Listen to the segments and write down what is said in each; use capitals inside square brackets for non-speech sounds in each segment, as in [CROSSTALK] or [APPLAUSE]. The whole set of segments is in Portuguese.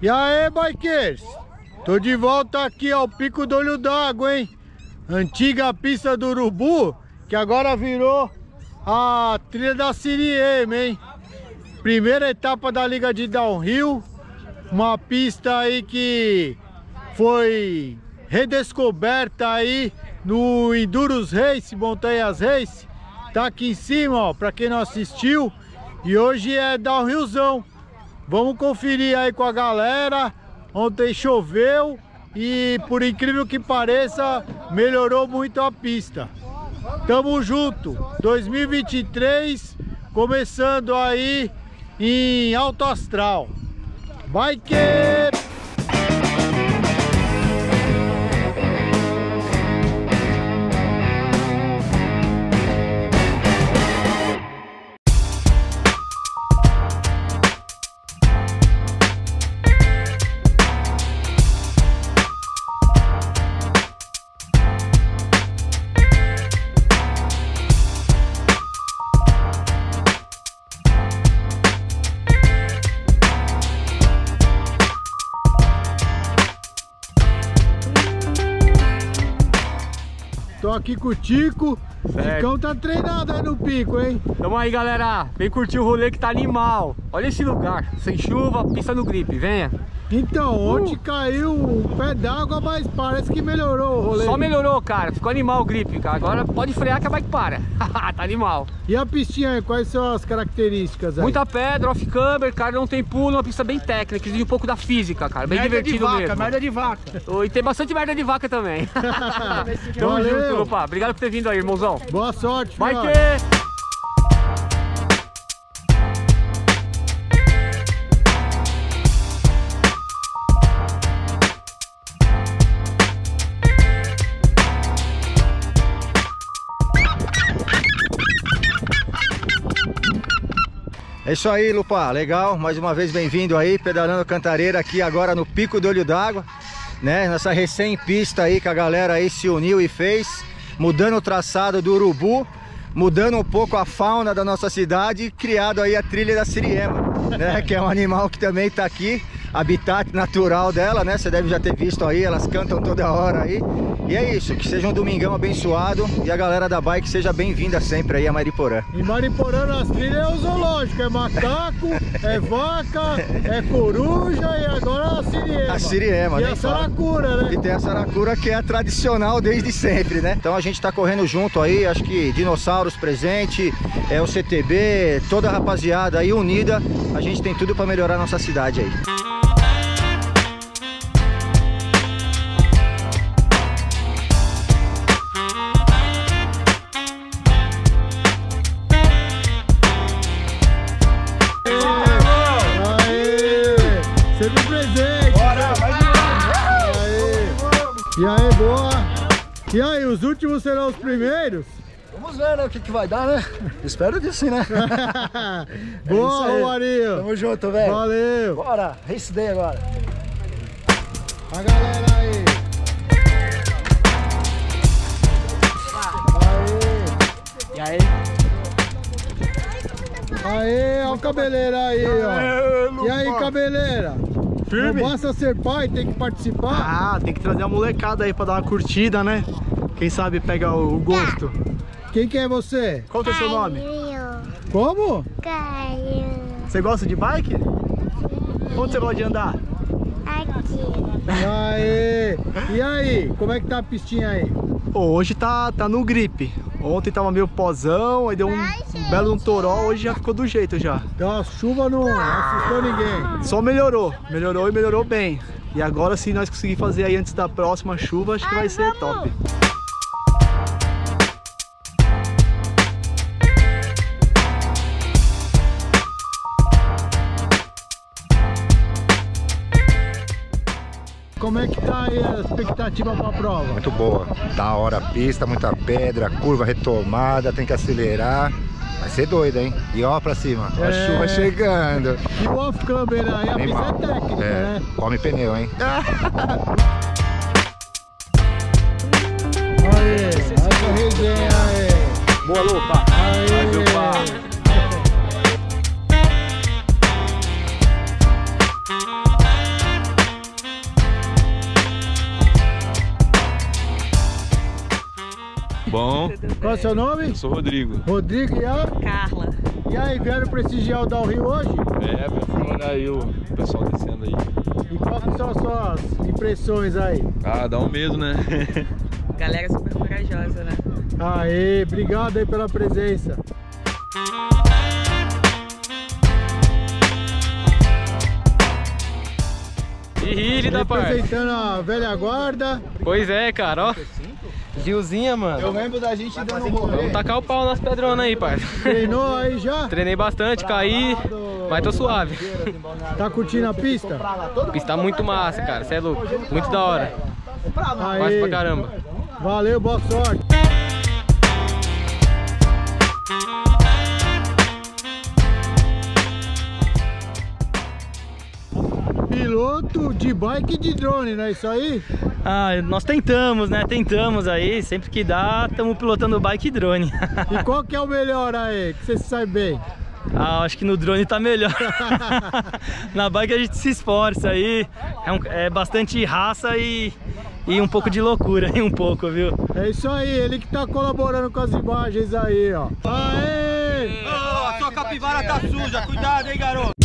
E aí, bikers? Tô de volta aqui ao Pico do Olho d'Água, hein? Antiga pista do Urubu, que agora virou a trilha da Siriema, hein? Primeira etapa da Liga de Downhill. Uma pista aí que foi redescoberta aí no Endurus Race, Montanhas Race. Tá aqui em cima, ó, pra quem não assistiu. E hoje é downhillzão. Vamos conferir aí com a galera. Ontem choveu e por incrível que pareça, melhorou muito a pista. Tamo junto. 2023 começando aí em alto astral. Vai que aqui com o Tico. Certo. Ticão tá treinado aí no pico, hein? Tamo aí, galera. Vem curtir o rolê que tá animal. Olha esse lugar. Sem chuva, pista no grip. Venha. Então, ontem caiu um pé d'água, mas parece que melhorou o rolê. Só melhorou, cara. Ficou animal o grip, cara. Agora pode frear que a bike para. [LAUGHS] tá animal. E a pistinha aí, quais são as características aí? Muita pedra, off-camber, cara. Não tem pulo. Uma pista bem técnica. Que exige um pouco da física, cara. Bem merda divertido de vaca, mesmo. merda de vaca. E tem bastante merda de vaca também. [LAUGHS] Tamo Valeu. junto, Lupa. Obrigado por ter vindo aí, irmãozão. Boa sorte, Vai ter! É isso aí, Lupa, legal, mais uma vez bem-vindo aí, pedalando cantareira aqui agora no Pico do Olho d'Água, né, nessa recém-pista aí que a galera aí se uniu e fez, mudando o traçado do Urubu, mudando um pouco a fauna da nossa cidade criado aí a trilha da Siriema, né, [LAUGHS] que é um animal que também tá aqui, habitat natural dela, né, você deve já ter visto aí, elas cantam toda hora aí, e é isso, que seja um domingão abençoado e a galera da bike seja bem-vinda sempre aí a Mariporã. Em Mariporã nas trilhas é o zoológico, é macaco, é vaca, é coruja e agora a siriema. A siriema, E nem a fala. saracura, né? E tem a saracura que é a tradicional desde sempre, né? Então a gente tá correndo junto aí, acho que dinossauros presente, é o CTB, toda a rapaziada aí unida, a gente tem tudo pra melhorar a nossa cidade aí. Boa! E aí, os últimos serão os primeiros? Vamos ver, né, o que, que vai dar, né? Espero que sim, né? [LAUGHS] boa, isso aí. Romarinho! Tamo junto, velho. Valeu! Bora, Race Day agora. A galera aí! E aí? Aê, ó o cabeleira aí, ó! E aí, cabeleira? Firme? Não basta ser pai, tem que participar? Ah, tem que trazer a molecada aí pra dar uma curtida, né? Quem sabe pega o, o gosto. Quem que é você? Qual é o seu nome? Como? Caio. Você gosta de bike? Onde você gosta de andar? Aqui. Aê! E aí, como é que tá a pistinha aí? Pô, hoje tá, tá no grip. Ontem tava meio pozão, aí deu um, um belo um toró, hoje já ficou do jeito já. Então a chuva não assustou ninguém. Só melhorou, melhorou e melhorou bem. E agora se nós conseguir fazer aí antes da próxima chuva, acho que vai ser top. Como é que tá aí a expectativa pra prova? Muito boa. Da hora a pista, muita pedra, curva retomada, tem que acelerar. Vai ser doido, hein? E ó pra cima, ó a É. chuva chegando. E o off-camber aí, a Bem pista é técnica, É, né? come pneu, hein? [LAUGHS] Aê, essa resenha aí. Boa, Lupa. Aê. Bom? Qual é o seu nome? Eu sou Rodrigo. Rodrigo e a... Carla. E aí, vieram prestigiar o Downhill hoje? É, pra olhar aí o pessoal descendo aí. E quais são as suas impressões aí? Ah, dá um medo, né? [LAUGHS] Galera super corajosa, né? Aê, obrigado aí pela presença. E rígida, parça. Representando a velha guarda. Pois é, cara, ó. Gilzinha, mano. Eu lembro da gente dando um rolê. Vamos tacar o pau nas pedronas aí, parça. Treinou aí já? Treinei bastante, caí, mas tô suave. Tá curtindo a pista? A pista tá muito massa, cara. Cê é louco. Muito da hora. Massa pra caramba. Valeu, boa sorte. Piloto de bike e de drone, não é isso aí? Ah, nós tentamos, né? Tentamos aí, sempre que dá, estamos pilotando bike e drone. E qual que é o melhor aí, que você sabe bem? ah, acho que no drone tá melhor. [LAUGHS] Na bike a gente se esforça aí, é, um- é bastante raça e, e um pouco de loucura, aí um pouco, viu? É isso aí, ele que tá colaborando com as imagens aí, ó. Aê! a sua capivara tá suja, cuidado, hein, garoto.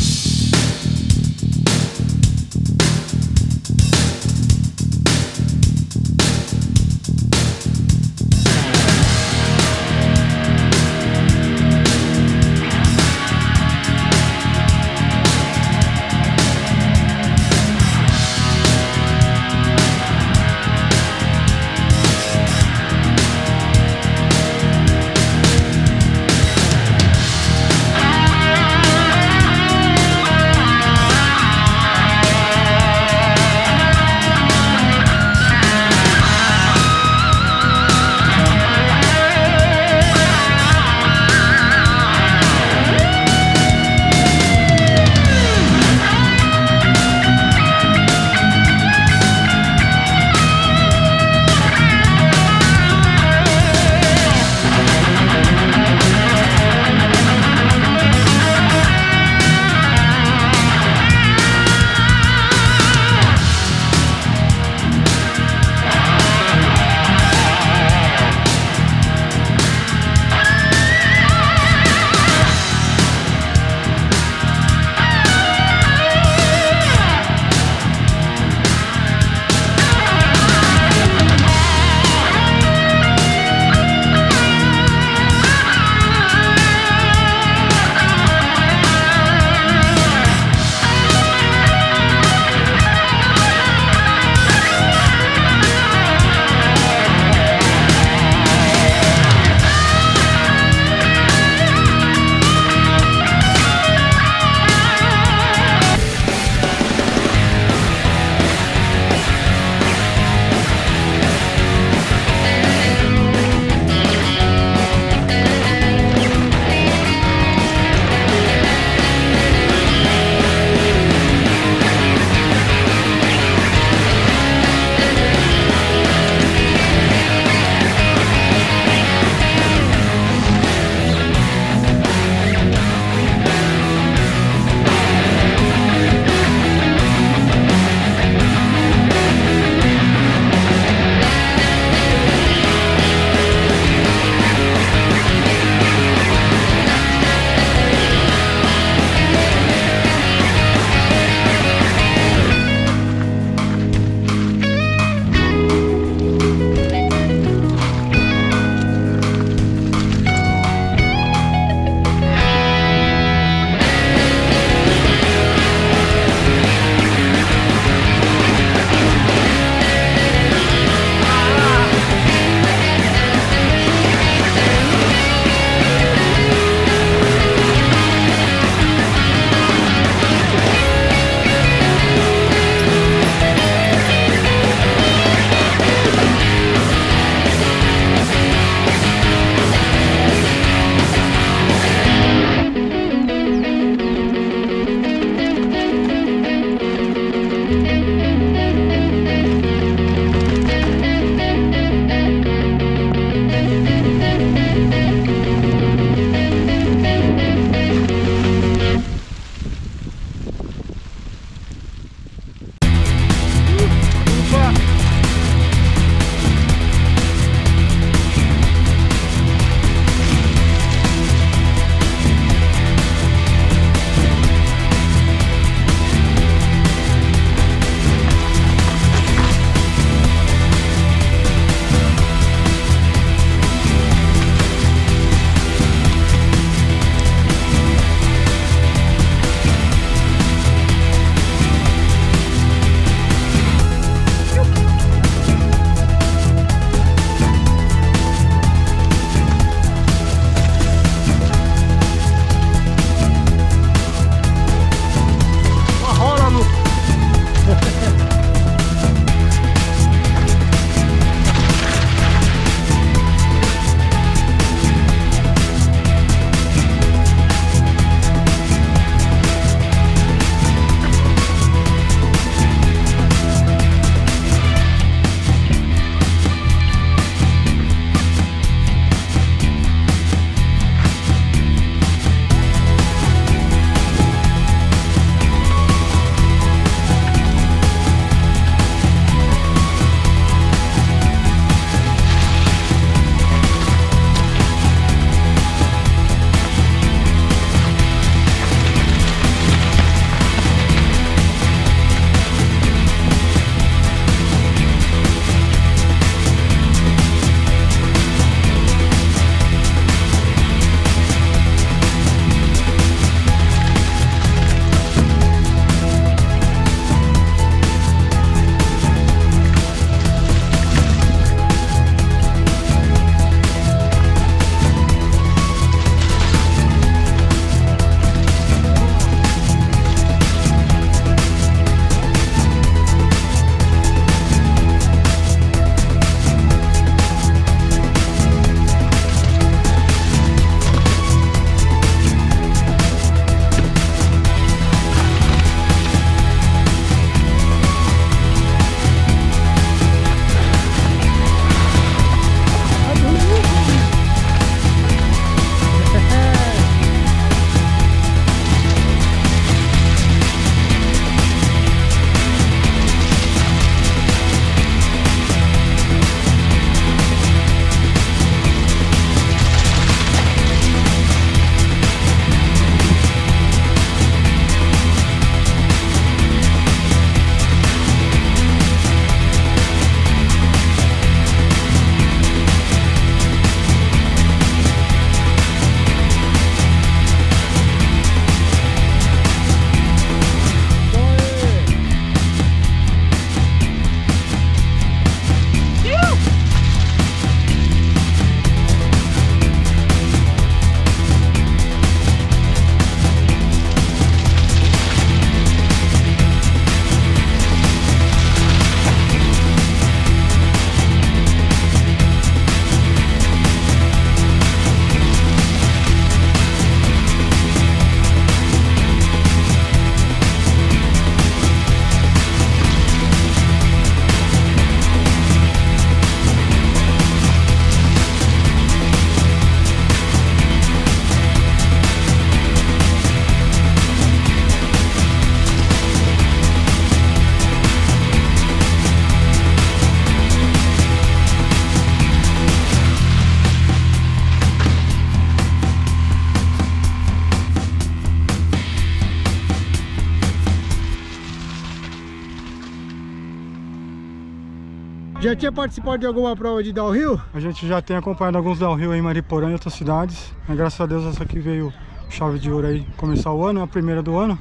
Já tinha participado de alguma prova de downhill? A gente já tem acompanhado alguns downhill em Mariporã e outras cidades. Mas, graças a Deus essa aqui veio chave de ouro aí, começar o ano, a primeira do ano.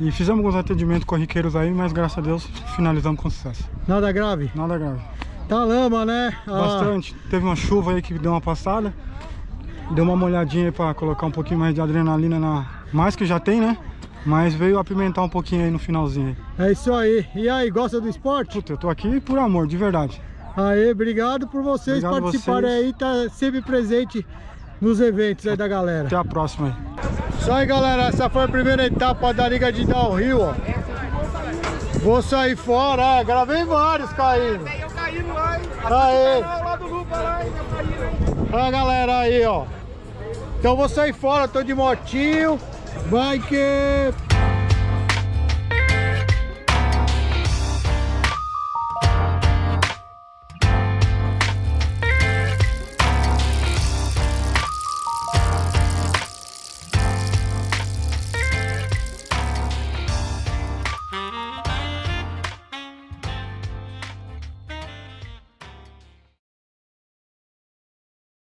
E fizemos alguns atendimentos corriqueiros aí, mas graças a Deus finalizamos com sucesso. Nada grave? Nada grave. Tá lama, né? Ah, Bastante. Teve uma chuva aí que deu uma passada. Deu uma molhadinha aí pra colocar um pouquinho mais de adrenalina na... Mais que já tem, né? Mas veio apimentar um pouquinho aí no finalzinho aí. É isso aí. E aí, gosta do esporte? Puta, eu tô aqui por amor, de verdade. Aê, obrigado por vocês Obrigado participarem vocês. aí, tá sempre presente nos eventos aí da galera. Até a próxima aí. Isso aí, galera. Essa foi a primeira etapa da Liga de Downhill, ó. Vou sair fora, é. Gravei vários caindo. Eu caí lá, hein? Aê. lá do Lupa lá, hein? Eu caí, hein? Olha a galera aí, ó. Então vou sair fora, tô de motinho. Bike!